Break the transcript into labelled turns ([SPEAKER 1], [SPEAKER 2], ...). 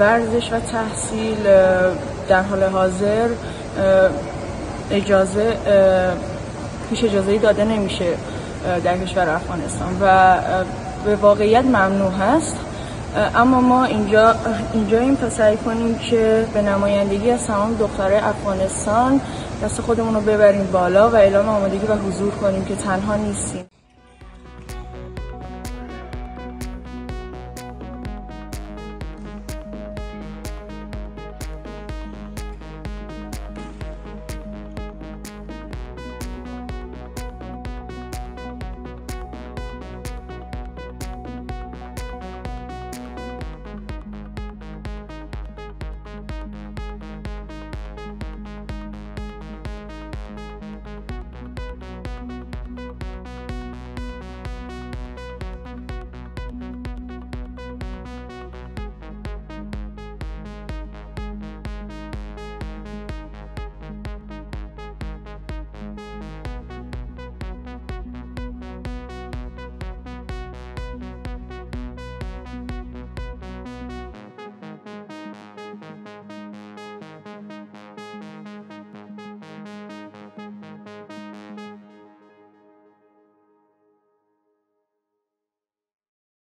[SPEAKER 1] ورزش و تحصیل در حال حاضر اجازه پیش اجازه داده نمیشه در کشور افغانستان و به واقعیت ممنوع هست. اما ما اینجا اینجا این سعی کنیم که به نمایندگی از تمام دختره افغانستان دست خودمون رو ببریم بالا و اعلام آمادگی و حضور کنیم که تنها نیستیم.